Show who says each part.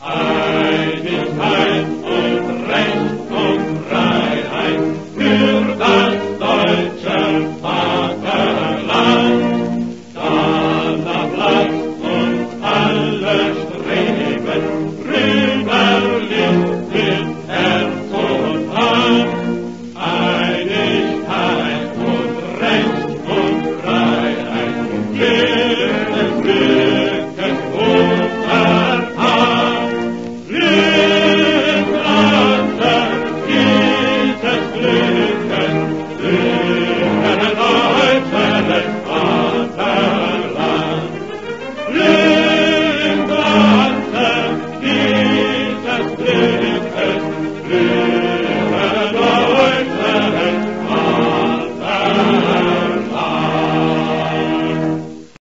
Speaker 1: Amen.